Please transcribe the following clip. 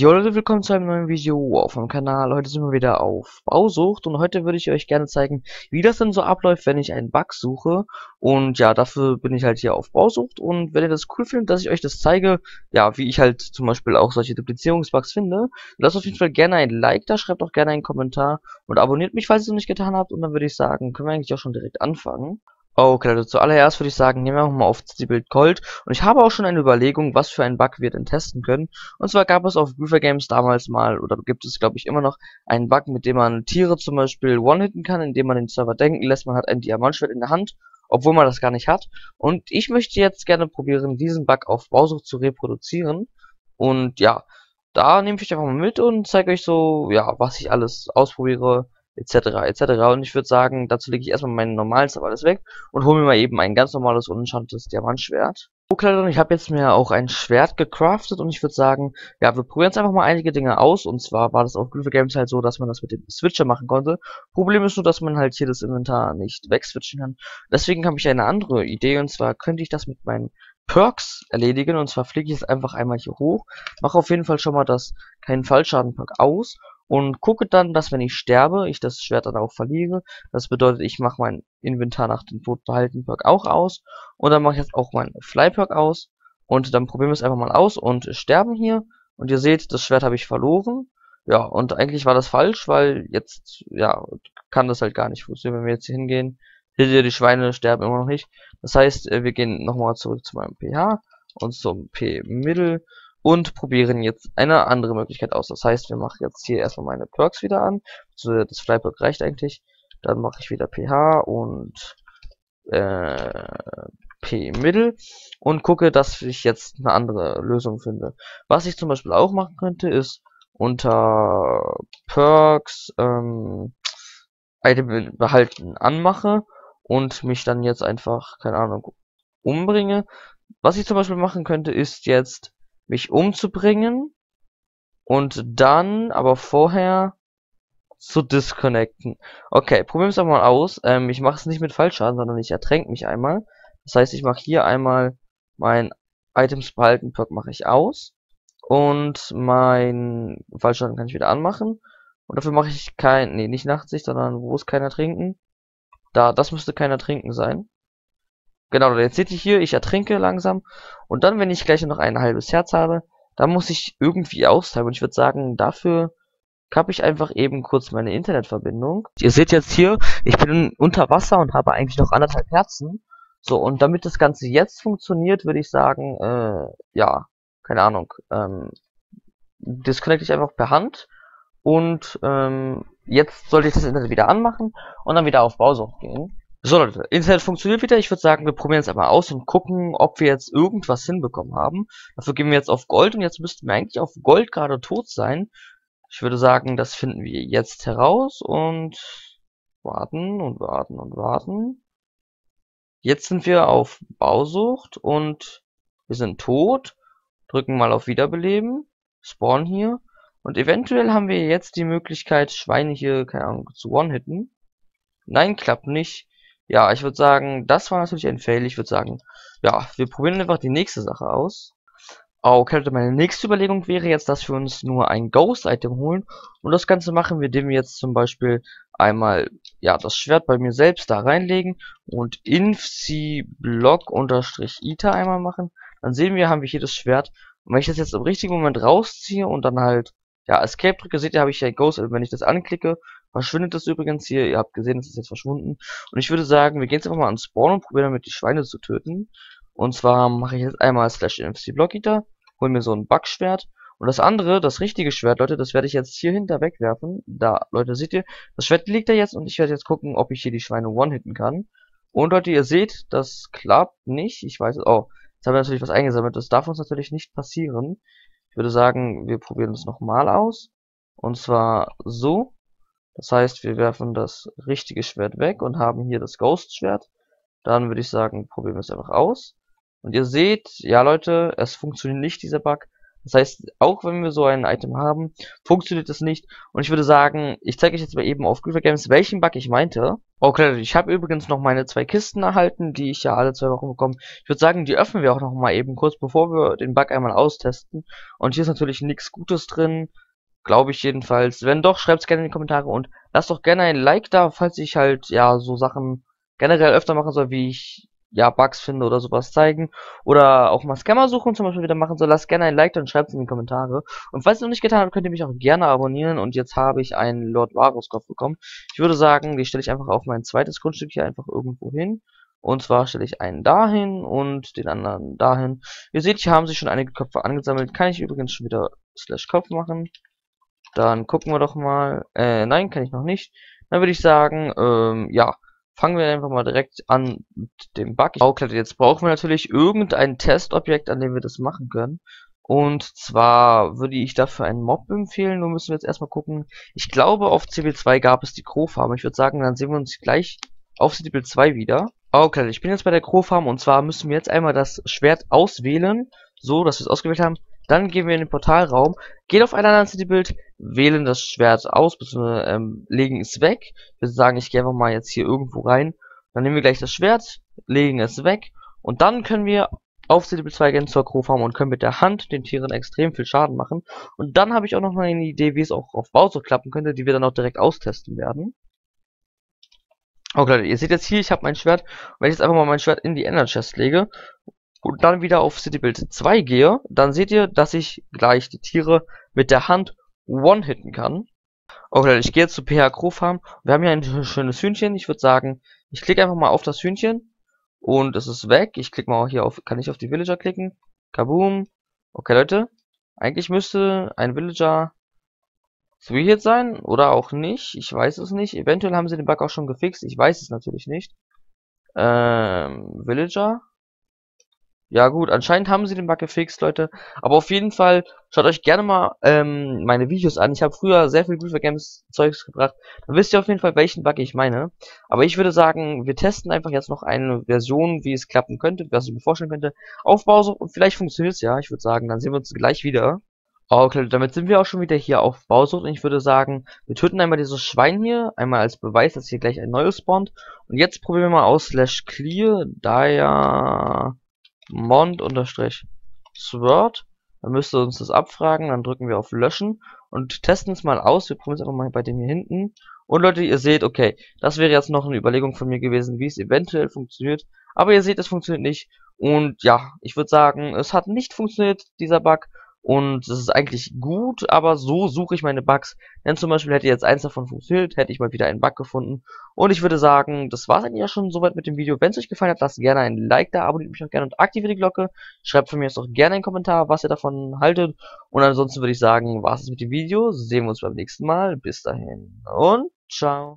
Jo Leute, willkommen zu einem neuen Video auf meinem Kanal. Heute sind wir wieder auf Bausucht und heute würde ich euch gerne zeigen, wie das denn so abläuft, wenn ich einen Bug suche. Und ja, dafür bin ich halt hier auf Bausucht und wenn ihr das cool findet, dass ich euch das zeige, ja, wie ich halt zum Beispiel auch solche Duplizierungsbugs finde, lasst auf jeden Fall gerne ein Like da, schreibt auch gerne einen Kommentar und abonniert mich, falls ihr es noch nicht getan habt. Und dann würde ich sagen, können wir eigentlich auch schon direkt anfangen. Okay, also zuallererst würde ich sagen, nehmen wir mal auf die Bild Gold. Und ich habe auch schon eine Überlegung, was für ein Bug wir denn testen können. Und zwar gab es auf Groover Games damals mal, oder gibt es glaube ich immer noch, einen Bug, mit dem man Tiere zum Beispiel one-hitten kann, indem man den Server denken lässt, man hat ein Diamantschwert in der Hand, obwohl man das gar nicht hat. Und ich möchte jetzt gerne probieren, diesen Bug auf Bausucht zu reproduzieren. Und ja, da nehme ich einfach mal mit und zeige euch so, ja, was ich alles ausprobiere etc. etc. Und ich würde sagen, dazu lege ich erstmal meinen normalen Server alles weg und hole mir mal eben ein ganz normales, unenchantes Diamantschwert. Okay, Leute, ich habe jetzt mir auch ein Schwert gecraftet und ich würde sagen, ja, wir probieren jetzt einfach mal einige Dinge aus. Und zwar war das auf Groovy Games halt so, dass man das mit dem Switcher machen konnte. Problem ist nur, dass man halt hier das Inventar nicht wegswitchen kann. Deswegen habe ich eine andere Idee und zwar könnte ich das mit meinen Perks erledigen. Und zwar fliege ich jetzt einfach einmal hier hoch, mache auf jeden Fall schon mal das keinen Fallschaden-Perk aus und gucke dann, dass wenn ich sterbe, ich das Schwert dann auch verliere. Das bedeutet, ich mache mein Inventar nach dem Tod behalten Perk auch aus und dann mache ich jetzt auch mein Fly Perk aus und dann probieren wir es einfach mal aus und sterben hier und ihr seht, das Schwert habe ich verloren. Ja, und eigentlich war das falsch, weil jetzt, ja, kann das halt gar nicht funktionieren, wenn wir jetzt hier hingehen. Hier die Schweine sterben immer noch nicht. Das heißt, äh, wir gehen nochmal zurück zu meinem pH und zum P-Mittel und probieren jetzt eine andere Möglichkeit aus. Das heißt, wir machen jetzt hier erstmal meine Perks wieder an. Also das Flyperk reicht eigentlich. Dann mache ich wieder pH und äh, P Mittel und gucke, dass ich jetzt eine andere Lösung finde. Was ich zum Beispiel auch machen könnte, ist unter Perks ähm, Item behalten anmache und mich dann jetzt einfach, keine Ahnung, umbringe. Was ich zum Beispiel machen könnte, ist jetzt mich umzubringen und dann aber vorher zu disconnecten. Okay, probieren wir es mal aus. Ähm, ich mache es nicht mit Fallschaden, sondern ich ertränke mich einmal. Das heißt, ich mache hier einmal mein Items behalten Perk mache ich aus und mein Fallschaden kann ich wieder anmachen. Und dafür mache ich kein, nee, nicht Nachtsicht, sondern wo ist keiner trinken? Da, das müsste keiner trinken sein. Genau, jetzt seht ihr hier, ich ertrinke langsam. Und dann, wenn ich gleich noch ein halbes Herz habe, dann muss ich irgendwie austeilen. Und ich würde sagen, dafür kappe ich einfach eben kurz meine Internetverbindung. Ihr seht jetzt hier, ich bin unter Wasser und habe eigentlich noch anderthalb Herzen. So, und damit das Ganze jetzt funktioniert, würde ich sagen, äh, ja, keine Ahnung, ähm, disconnecte ich einfach per Hand. Und ähm, jetzt sollte ich das Internet wieder anmachen und dann wieder auf Bausucht gehen. So Leute, Internet funktioniert wieder. Ich würde sagen, wir probieren es einmal aus und gucken, ob wir jetzt irgendwas hinbekommen haben. Dafür gehen wir jetzt auf Gold und jetzt müssten wir eigentlich auf Gold gerade tot sein. Ich würde sagen, das finden wir jetzt heraus und warten und warten und warten. Jetzt sind wir auf Bausucht und wir sind tot. Drücken mal auf Wiederbeleben. Spawn hier. Und eventuell haben wir jetzt die Möglichkeit, Schweine hier, keine Ahnung, zu one-hitten. Nein, klappt nicht. Ja, ich würde sagen, das war natürlich ein Fail. Ich würde sagen, ja, wir probieren einfach die nächste Sache aus. Okay, meine nächste Überlegung wäre jetzt, dass wir uns nur ein Ghost-Item holen. Und das Ganze machen wir, indem wir jetzt zum Beispiel einmal, ja, das Schwert bei mir selbst da reinlegen und infc-block-ita einmal machen. Dann sehen wir, haben wir hier das Schwert. Und wenn ich das jetzt im richtigen Moment rausziehe und dann halt, ja, Escape drücke, seht ihr, habe ich ja Ghost, wenn ich das anklicke, verschwindet das übrigens hier. Ihr habt gesehen, es ist jetzt verschwunden. Und ich würde sagen, wir gehen jetzt einfach mal an Spawn und probieren damit die Schweine zu töten. Und zwar mache ich jetzt einmal slash NFC Block Eater, hol mir so ein Backschwert. Und das andere, das richtige Schwert, Leute, das werde ich jetzt hier hinter wegwerfen. Da, Leute, seht ihr, das Schwert liegt da jetzt und ich werde jetzt gucken, ob ich hier die Schweine one-hitten kann. Und Leute, ihr seht, das klappt nicht. Ich weiß, oh, jetzt haben wir natürlich was eingesammelt. Das darf uns natürlich nicht passieren. Ich würde sagen, wir probieren es nochmal aus. Und zwar so. Das heißt, wir werfen das richtige Schwert weg und haben hier das Ghost-Schwert. Dann würde ich sagen, probieren wir es einfach aus. Und ihr seht, ja Leute, es funktioniert nicht, dieser Bug. Das heißt, auch wenn wir so ein Item haben, funktioniert das nicht. Und ich würde sagen, ich zeige euch jetzt mal eben auf Griefer Games, welchen Bug ich meinte. Okay, ich habe übrigens noch meine zwei Kisten erhalten, die ich ja alle zwei Wochen bekomme. Ich würde sagen, die öffnen wir auch noch mal eben kurz, bevor wir den Bug einmal austesten. Und hier ist natürlich nichts Gutes drin. Glaube ich jedenfalls. Wenn doch, schreibt es gerne in die Kommentare und lasst doch gerne ein Like da, falls ich halt, ja, so Sachen generell öfter machen soll, wie ich, ja, Bugs finde oder sowas zeigen. Oder auch mal Scammer suchen zum Beispiel wieder machen soll. Lasst gerne ein Like da und schreibt es in die Kommentare. Und falls ihr noch nicht getan habt, könnt ihr mich auch gerne abonnieren. Und jetzt habe ich einen Lord Varus Kopf bekommen. Ich würde sagen, die stelle ich einfach auf mein zweites Grundstück hier einfach irgendwo hin. Und zwar stelle ich einen dahin und den anderen dahin. Ihr seht, hier haben sich schon einige Köpfe angesammelt. Kann ich übrigens schon wieder Slash Kopf machen. Dann gucken wir doch mal. Äh, nein, kann ich noch nicht. Dann würde ich sagen, ähm, ja, fangen wir einfach mal direkt an mit dem Bug. Jetzt brauchen wir natürlich irgendein Testobjekt, an dem wir das machen können. Und zwar würde ich dafür einen Mob empfehlen. Nur müssen wir jetzt erstmal gucken. Ich glaube, auf CB2 gab es die Crow-Farm. Ich würde sagen, dann sehen wir uns gleich auf CB2 wieder. Okay, ich bin jetzt bei der Crow-Farm und zwar müssen wir jetzt einmal das Schwert auswählen. So, dass wir es ausgewählt haben. Dann gehen wir in den Portalraum, gehen auf ein anderes City-Bild, wählen das Schwert aus, bzw. Ähm, legen es weg. Würde sagen, ich gehe einfach mal jetzt hier irgendwo rein. Dann nehmen wir gleich das Schwert, legen es weg und dann können wir auf City-Bild 2 gehen zur Crowfarm und können mit der Hand den Tieren extrem viel Schaden machen. Und dann habe ich auch noch mal eine Idee, wie es auch auf Bowser klappen könnte, die wir dann auch direkt austesten werden. Okay, Leute, ihr seht jetzt hier, ich habe mein Schwert. wenn ich jetzt einfach mal mein Schwert in die Ender Chest lege und dann wieder auf Citybuild 2 gehe, dann seht ihr, dass ich gleich die Tiere mit der Hand one-hitten kann. Okay, ich gehe jetzt zu PH Crow Farm. Wir haben hier ein schönes Hühnchen. Ich würde sagen, ich klicke einfach mal auf das Hühnchen und es ist weg. Ich klicke mal hier auf, kann ich auf die Villager klicken? Kaboom. Okay, Leute. Eigentlich müsste ein Villager jetzt sein oder auch nicht. Ich weiß es nicht. Eventuell haben sie den Bug auch schon gefixt. Ich weiß es natürlich nicht. Ähm, Villager. Ja gut, anscheinend haben sie den Bug gefixt, Leute. Aber auf jeden Fall, schaut euch gerne mal ähm, meine Videos an. Ich habe früher sehr viel Griefer Games Zeugs gebracht. Dann wisst ihr auf jeden Fall, welchen Bug ich meine. Aber ich würde sagen, wir testen einfach jetzt noch eine Version, wie es klappen könnte, was ich mir vorstellen könnte. Aufbau und vielleicht funktioniert es ja. Ich würde sagen, dann sehen wir uns gleich wieder. Okay, damit sind wir auch schon wieder hier auf Bausucht und ich würde sagen, wir töten einmal dieses Schwein hier, einmal als Beweis, dass hier gleich ein neues spawnt. Und jetzt probieren wir mal aus slash clear, da ja Mond unterstrich Sword. Dann müsste uns das abfragen, dann drücken wir auf Löschen und testen es mal aus. Wir probieren es einfach mal bei dem hier hinten. Und Leute, ihr seht, okay, das wäre jetzt noch eine Überlegung von mir gewesen, wie es eventuell funktioniert. Aber ihr seht, es funktioniert nicht. Und ja, ich würde sagen, es hat nicht funktioniert, dieser Bug. Und das ist eigentlich gut, aber so suche ich meine Bugs. Denn zum Beispiel hätte jetzt eins davon funktioniert, hätte ich mal wieder einen Bug gefunden. Und ich würde sagen, das war es eigentlich ja schon soweit mit dem Video. Wenn es euch gefallen hat, lasst gerne ein Like da, abonniert mich auch gerne und aktiviert die Glocke. Schreibt von mir jetzt auch gerne einen Kommentar, was ihr davon haltet. Und ansonsten würde ich sagen, war es mit dem Video. Sehen wir uns beim nächsten Mal. Bis dahin und ciao.